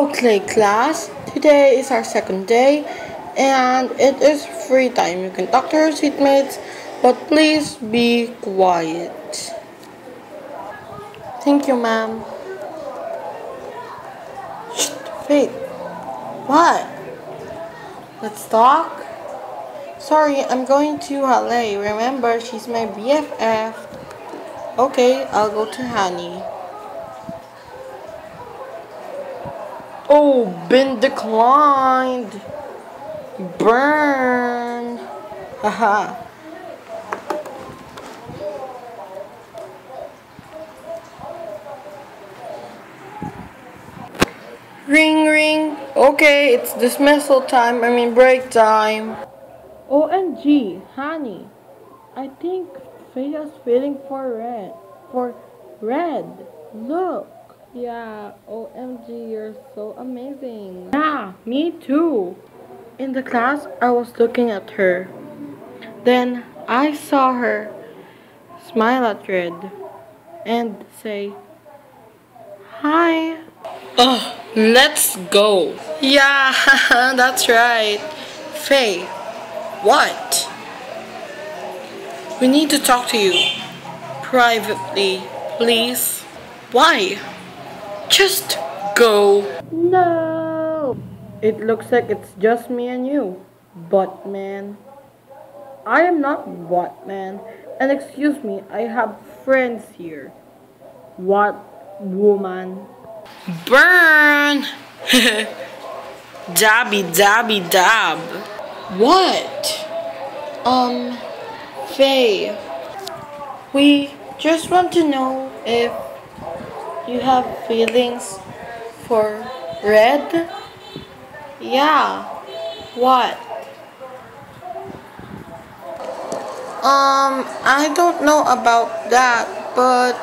Okay class, today is our second day and it is free time. You can talk to your seatmates but please be quiet. Thank you ma'am. Wait, what? Let's talk? Sorry, I'm going to LA. Remember, she's my BFF. Okay, I'll go to Honey. Oh, been declined. Burn. Haha. ring ring. Okay, it's dismissal time. I mean break time. OMG, honey. I think Faye's feeling for red. For red. Look. Yeah, OMG, you're so amazing. Yeah, me too. In the class, I was looking at her. Then I saw her smile at Red and say, Hi. Oh, let's go. Yeah, that's right. Faye, what? We need to talk to you. Privately, please. Why? Just go. No. It looks like it's just me and you. But man. I am not what man. And excuse me, I have friends here. What woman? Burn! dabby dabby dab. What? Um, Faye. We just want to know if you have feelings for red? Yeah. What? Um, I don't know about that, but